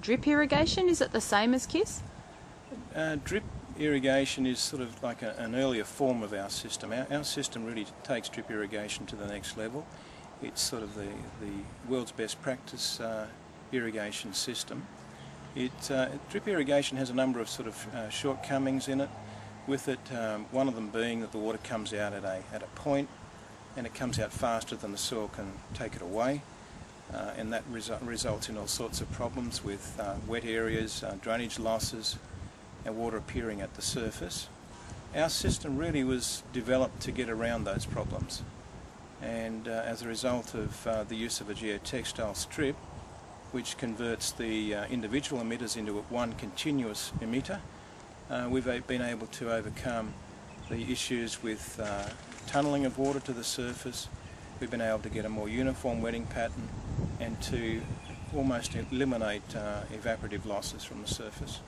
drip irrigation? Is it the same as KISSS? Uh, drip irrigation is sort of like a, an earlier form of our system. Our, our, system really takes drip irrigation to the next level. It's sort of the, the world's best practice uh, irrigation system. It, uh, drip irrigation has a number of sort of uh, shortcomings in it. With it, um, one of them being that the water comes out at a, at a point and it comes out faster than the soil can take it away. Uh, and that resu results in all sorts of problems with uh, wet areas, uh, drainage losses, and water appearing at the surface. Our system really was developed to get around those problems. And uh, as a result of uh, the use of a geotextile strip, which converts the uh, individual emitters into one continuous emitter, we've been able to overcome the issues with tunnelling of water to the surface. We've been able to get a more uniform wetting pattern and to almost eliminate uh, evaporative losses from the surface.